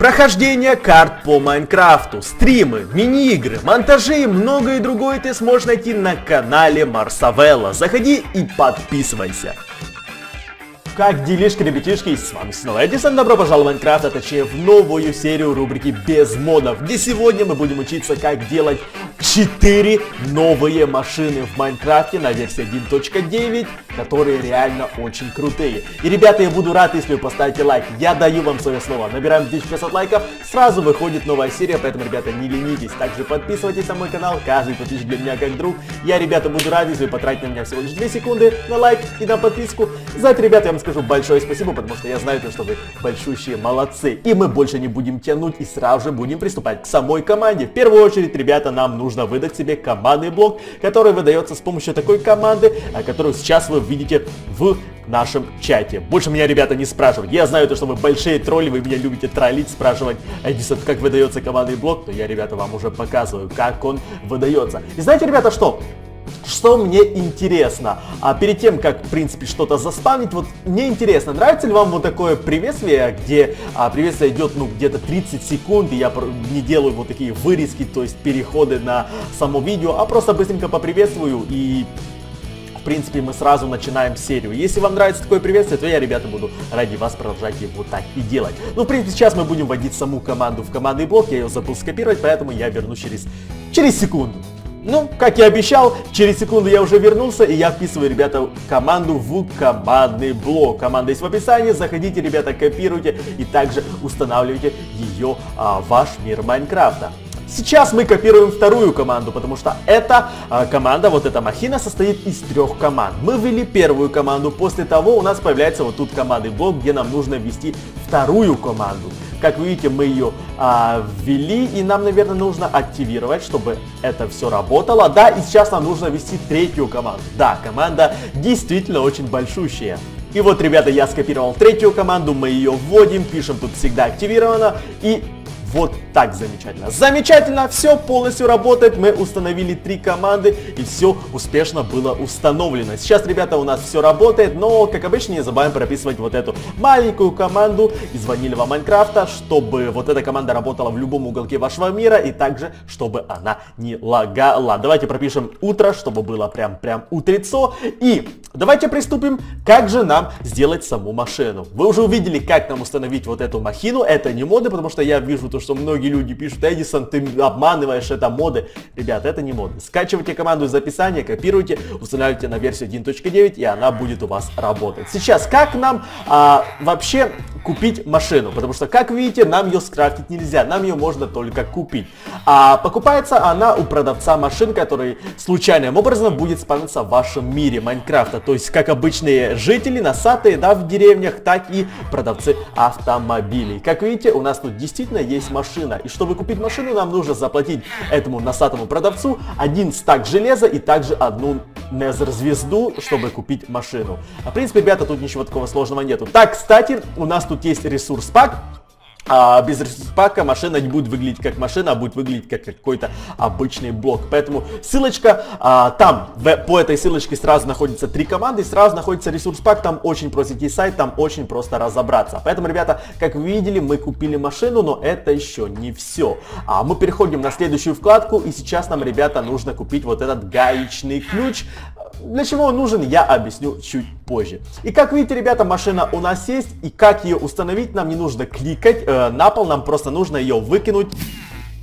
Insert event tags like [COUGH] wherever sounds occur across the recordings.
Прохождение карт по Майнкрафту, стримы, мини-игры, монтажи и многое другое ты сможешь найти на канале Марсавелла. Заходи и подписывайся. Как делишки, ребятишки, с вами снова Эдисон, добро пожаловать в Майнкрафт, а точнее в новую серию рубрики Без модов, где сегодня мы будем учиться, как делать 4 новые машины в Майнкрафте на версии 1.9, которые реально очень крутые. И, ребята, я буду рад, если вы поставите лайк. Я даю вам свое слово. Набираем 1500 лайков, сразу выходит новая серия, поэтому, ребята, не ленитесь. Также подписывайтесь на мой канал, каждый подписчик для меня как друг. Я, ребята, буду рад, если вы потратите на меня всего лишь 2 секунды на лайк и на подписку. За это, ребята, я вам скажу большое спасибо, потому что я знаю, что вы большущие молодцы. И мы больше не будем тянуть и сразу же будем приступать к самой команде. В первую очередь, ребята, нам нужно выдать себе командный блок, который выдается с помощью такой команды, которую сейчас вы видите в нашем чате. Больше меня, ребята, не спрашивают. Я знаю, то, что вы большие тролли, вы меня любите троллить, спрашивать, Эдисон, как выдается командный блок, но я, ребята, вам уже показываю, как он выдается. И знаете, ребята, что? Что мне интересно? А перед тем, как, в принципе, что-то заспавнить, вот мне интересно, нравится ли вам вот такое приветствие, где а, приветствие идет, ну, где-то 30 секунд, и я не делаю вот такие вырезки, то есть переходы на само видео, а просто быстренько поприветствую и в принципе, мы сразу начинаем серию. Если вам нравится такое приветствие, то я, ребята, буду ради вас продолжать его так и делать. Ну, в принципе, сейчас мы будем вводить саму команду в командный блок. Я ее забыл скопировать, поэтому я вернусь через, через секунду. Ну, как я обещал, через секунду я уже вернулся, и я вписываю, ребята, команду в командный блок. Команда есть в описании, заходите, ребята, копируйте и также устанавливайте ее а, в ваш мир Майнкрафта. Сейчас мы копируем вторую команду, потому что эта э, команда, вот эта махина, состоит из трех команд. Мы ввели первую команду, после того у нас появляется вот тут командный блок, где нам нужно ввести вторую команду. Как вы видите, мы ее а, ввели, и нам, наверное, нужно активировать, чтобы это все работало. Да, и сейчас нам нужно ввести третью команду. Да, команда действительно очень большущая. И вот, ребята, я скопировал третью команду, мы ее вводим, пишем тут всегда активировано, и вот так замечательно. Замечательно, все полностью работает. Мы установили три команды и все успешно было установлено. Сейчас, ребята, у нас все работает, но, как обычно, не забываем прописывать вот эту маленькую команду из ванильного Майнкрафта, чтобы вот эта команда работала в любом уголке вашего мира и также, чтобы она не лагала. Давайте пропишем утро, чтобы было прям-прям утрецо. И давайте приступим, как же нам сделать саму машину. Вы уже увидели, как нам установить вот эту махину. Это не моды, потому что я вижу то, что многие люди пишут, Эдисон, ты обманываешь, это моды. Ребят, это не моды. Скачивайте команду из описания, копируйте, устанавливайте на версию 1.9, и она будет у вас работать. Сейчас, как нам а, вообще купить машину? Потому что, как видите, нам ее скрафтить нельзя, нам ее можно только купить. А покупается она у продавца машин, который случайным образом будет спавниться в вашем мире Майнкрафта. То есть, как обычные жители, носатые, да, в деревнях, так и продавцы автомобилей. Как видите, у нас тут действительно есть машина. И чтобы купить машину, нам нужно заплатить этому носатому продавцу один стак железа и также одну Незер звезду, чтобы купить машину. А в принципе, ребята, тут ничего такого сложного нету. Так, кстати, у нас тут есть ресурс пак а без пака машина не будет выглядеть как машина, а будет выглядеть как какой-то обычный блок. Поэтому ссылочка а, там, в, по этой ссылочке сразу находится три команды, сразу находится ресурс пак, там очень простенький сайт, там очень просто разобраться. Поэтому, ребята, как вы видели, мы купили машину, но это еще не все. А мы переходим на следующую вкладку, и сейчас нам, ребята, нужно купить вот этот гаечный ключ. Для чего он нужен, я объясню чуть позже. И как видите, ребята, машина у нас есть, и как ее установить, нам не нужно кликать э, на пол, нам просто нужно ее выкинуть,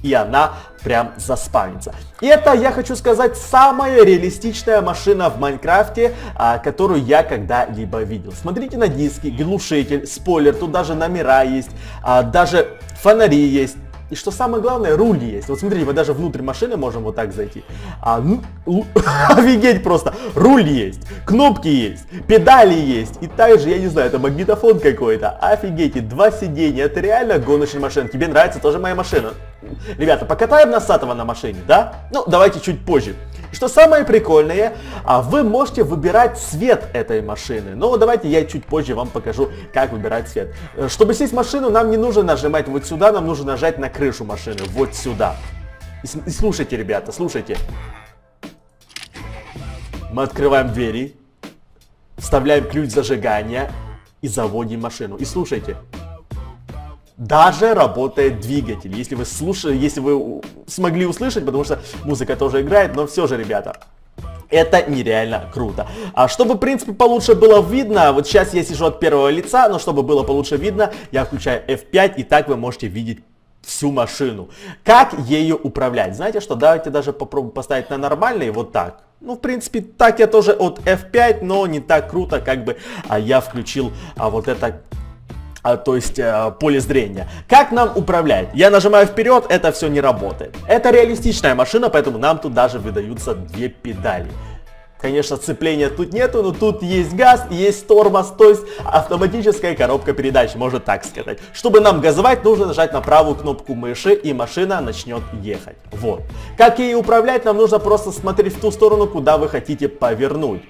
и она прям заспавнится. И это, я хочу сказать, самая реалистичная машина в Майнкрафте, а, которую я когда-либо видел. Смотрите на диски, глушитель, спойлер, тут даже номера есть, а, даже фонари есть, и что самое главное, руль есть. Вот смотрите, мы даже внутрь машины можем вот так зайти. А, ну, [LAUGHS] офигеть просто. Руль есть, кнопки есть, педали есть. И также, я не знаю, это магнитофон какой-то. Офигеть, два сиденья. Это реально гоночная машина. Тебе нравится тоже моя машина? Ребята, покатаем нас Сатова на машине, да? Ну, давайте чуть позже. Что самое прикольное, а, вы можете выбирать цвет этой машины. Но давайте я чуть позже вам покажу, как выбирать цвет. Э, чтобы сесть в машину, нам не нужно нажимать вот сюда, нам нужно нажать на крышу машины, вот сюда. И, слушайте, ребята, слушайте. Мы открываем двери, вставляем ключ зажигания и заводим машину. И слушайте. Даже работает двигатель. Если вы слушали, если вы смогли услышать, потому что музыка тоже играет, но все же, ребята, это нереально круто. А чтобы, в принципе, получше было видно, вот сейчас я сижу от первого лица, но чтобы было получше видно, я включаю F5, и так вы можете видеть всю машину. Как ею управлять? Знаете что, давайте даже попробуем поставить на нормальный, вот так. Ну, в принципе, так я тоже от F5, но не так круто, как бы а я включил а, вот это а, то есть э, поле зрения. Как нам управлять? Я нажимаю вперед, это все не работает. Это реалистичная машина, поэтому нам тут даже выдаются две педали. Конечно, сцепления тут нету, но тут есть газ, есть тормоз, то есть автоматическая коробка передач, можно так сказать. Чтобы нам газовать, нужно нажать на правую кнопку мыши, и машина начнет ехать. Вот. Как ей управлять, нам нужно просто смотреть в ту сторону, куда вы хотите повернуть.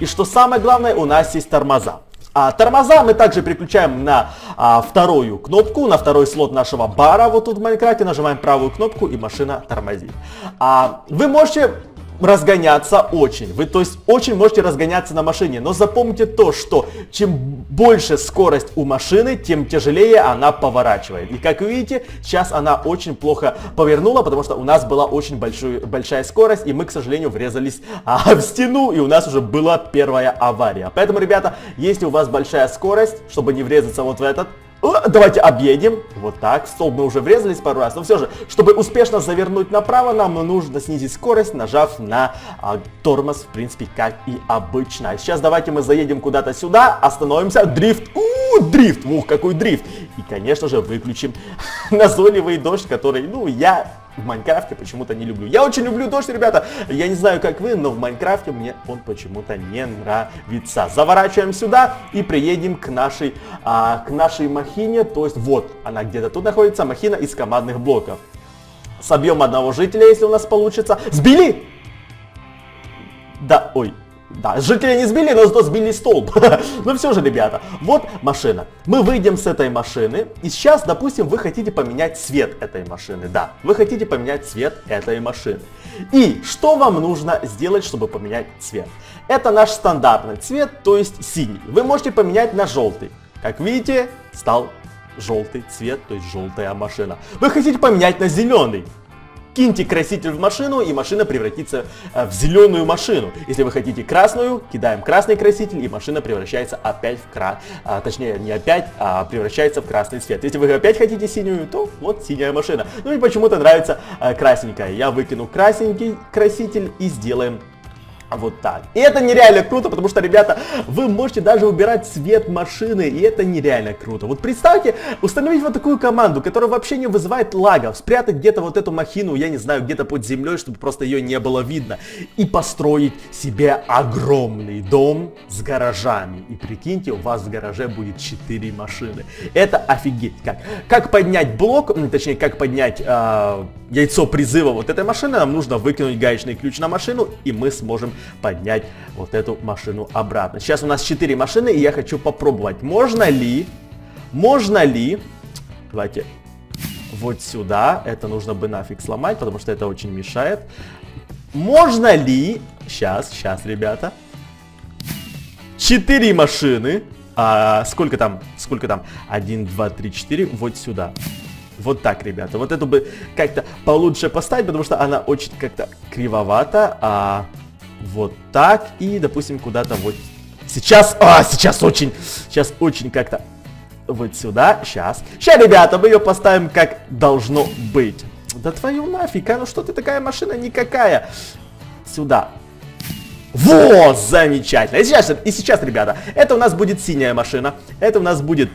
И что самое главное, у нас есть тормоза. А тормоза мы также переключаем на а, вторую кнопку, на второй слот нашего бара. Вот тут в Майнкрафте нажимаем правую кнопку и машина тормозит. А, вы можете разгоняться очень. Вы, то есть, очень можете разгоняться на машине. Но запомните то, что чем больше скорость у машины, тем тяжелее она поворачивает. И как видите, сейчас она очень плохо повернула, потому что у нас была очень большую, большая скорость, и мы, к сожалению, врезались а, [LAUGHS] в стену, и у нас уже была первая авария. Поэтому, ребята, если у вас большая скорость, чтобы не врезаться вот в этот Давайте объедем. Вот так. В столб мы уже врезались пару раз. Но все же, чтобы успешно завернуть направо, нам нужно снизить скорость, нажав на а, тормоз, в принципе, как и обычно. А сейчас давайте мы заедем куда-то сюда, остановимся. Дрифт. У, дрифт. Ух, какой дрифт. И, конечно же, выключим [LAUGHS] назойливый дождь, который, ну, я в Майнкрафте почему-то не люблю. Я очень люблю дождь, ребята. Я не знаю, как вы, но в Майнкрафте мне он почему-то не нравится. Заворачиваем сюда и приедем к нашей, а, к нашей махине. То есть вот, она где-то тут находится, махина из командных блоков. Собьем одного жителя, если у нас получится. Сбили! Да, ой, да, жители не сбили, но зато сбили столб. [LAUGHS] ну все же, ребята, вот машина. Мы выйдем с этой машины, и сейчас, допустим, вы хотите поменять цвет этой машины. Да, вы хотите поменять цвет этой машины. И что вам нужно сделать, чтобы поменять цвет? Это наш стандартный цвет, то есть синий. Вы можете поменять на желтый. Как видите, стал желтый цвет, то есть желтая машина. Вы хотите поменять на зеленый киньте краситель в машину, и машина превратится э, в зеленую машину. Если вы хотите красную, кидаем красный краситель, и машина превращается опять в крас... А, точнее, не опять, а превращается в красный цвет. Если вы опять хотите синюю, то вот синяя машина. Ну и почему-то нравится а, красненькая. Я выкину красненький краситель и сделаем вот так. И это нереально круто, потому что, ребята, вы можете даже убирать цвет машины, и это нереально круто. Вот представьте, установить вот такую команду, которая вообще не вызывает лагов, спрятать где-то вот эту махину, я не знаю, где-то под землей, чтобы просто ее не было видно, и построить себе огромный дом с гаражами. И прикиньте, у вас в гараже будет 4 машины. Это офигеть как. Как поднять блок, точнее, как поднять э, яйцо призыва вот этой машины, нам нужно выкинуть гаечный ключ на машину, и мы сможем поднять вот эту машину обратно. Сейчас у нас 4 машины, и я хочу попробовать, можно ли, можно ли, давайте вот сюда, это нужно бы нафиг сломать, потому что это очень мешает. Можно ли, сейчас, сейчас, ребята, 4 машины, а, сколько там, сколько там, 1, 2, 3, 4, вот сюда. Вот так, ребята. Вот эту бы как-то получше поставить, потому что она очень как-то кривовата. А вот так. И, допустим, куда-то вот сейчас... А, сейчас очень... Сейчас очень как-то вот сюда. Сейчас. Сейчас, ребята, мы ее поставим как должно быть. Да твою нафиг, а ну что ты такая машина никакая. Сюда. Вот, замечательно. И сейчас, и сейчас, ребята, это у нас будет синяя машина. Это у нас будет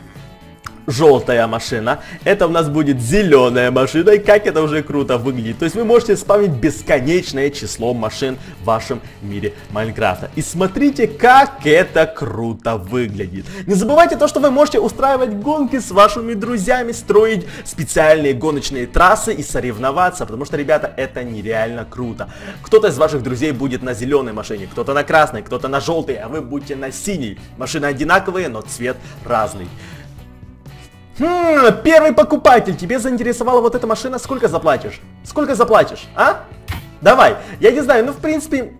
желтая машина, это у нас будет зеленая машина, и как это уже круто выглядит. То есть вы можете спавнить бесконечное число машин в вашем мире Майнкрафта. И смотрите, как это круто выглядит. Не забывайте то, что вы можете устраивать гонки с вашими друзьями, строить специальные гоночные трассы и соревноваться, потому что, ребята, это нереально круто. Кто-то из ваших друзей будет на зеленой машине, кто-то на красной, кто-то на желтой, а вы будете на синей. Машины одинаковые, но цвет разный. Хм, первый покупатель, тебе заинтересовала вот эта машина, сколько заплатишь? Сколько заплатишь, а? Давай, я не знаю, ну в принципе,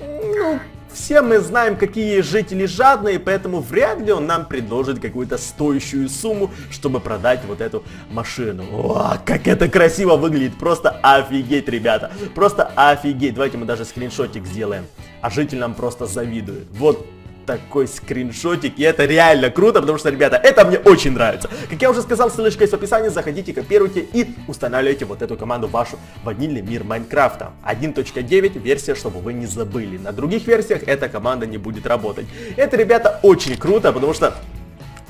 ну, все мы знаем, какие жители жадные, поэтому вряд ли он нам предложит какую-то стоящую сумму, чтобы продать вот эту машину. О, как это красиво выглядит, просто офигеть, ребята, просто офигеть. Давайте мы даже скриншотик сделаем, а житель нам просто завидует. Вот такой скриншотик, и это реально круто, потому что, ребята, это мне очень нравится. Как я уже сказал, ссылочка есть в описании, заходите, копируйте и устанавливайте вот эту команду вашу ванильный мир Майнкрафта. 1.9 версия, чтобы вы не забыли. На других версиях эта команда не будет работать. Это, ребята, очень круто, потому что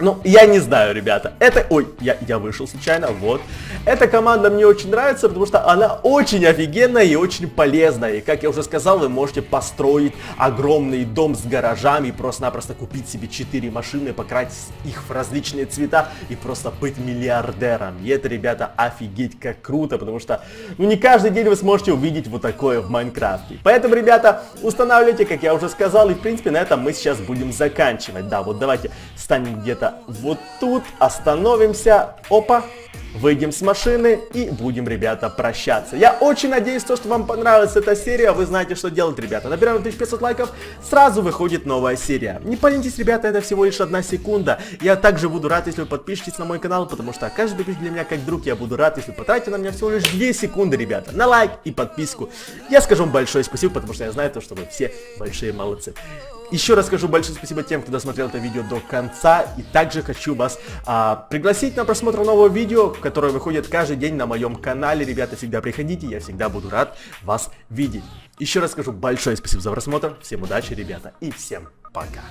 ну, я не знаю, ребята. Это... Ой, я, я вышел случайно, вот. Эта команда мне очень нравится, потому что она очень офигенная и очень полезная. И, как я уже сказал, вы можете построить огромный дом с гаражами просто-напросто купить себе 4 машины, покрасить их в различные цвета и просто быть миллиардером. И это, ребята, офигеть как круто, потому что, ну, не каждый день вы сможете увидеть вот такое в Майнкрафте. Поэтому, ребята, устанавливайте, как я уже сказал, и, в принципе, на этом мы сейчас будем заканчивать. Да, вот давайте станем где-то вот тут, остановимся, опа, выйдем с машины и будем, ребята, прощаться. Я очень надеюсь, что вам понравилась эта серия, вы знаете, что делать, ребята. Набираем 1500 лайков, сразу выходит новая серия. Не поленитесь, ребята, это всего лишь одна секунда. Я также буду рад, если вы подпишетесь на мой канал, потому что каждый подписчик для меня как друг, я буду рад, если потратите на меня всего лишь 2 секунды, ребята, на лайк и подписку. Я скажу вам большое спасибо, потому что я знаю то, что вы все большие молодцы. Еще раз скажу большое спасибо тем, кто досмотрел это видео до конца. И также хочу вас а, пригласить на просмотр нового видео, которое выходит каждый день на моем канале. Ребята, всегда приходите, я всегда буду рад вас видеть. Еще раз скажу большое спасибо за просмотр. Всем удачи, ребята, и всем пока.